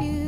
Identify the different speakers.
Speaker 1: you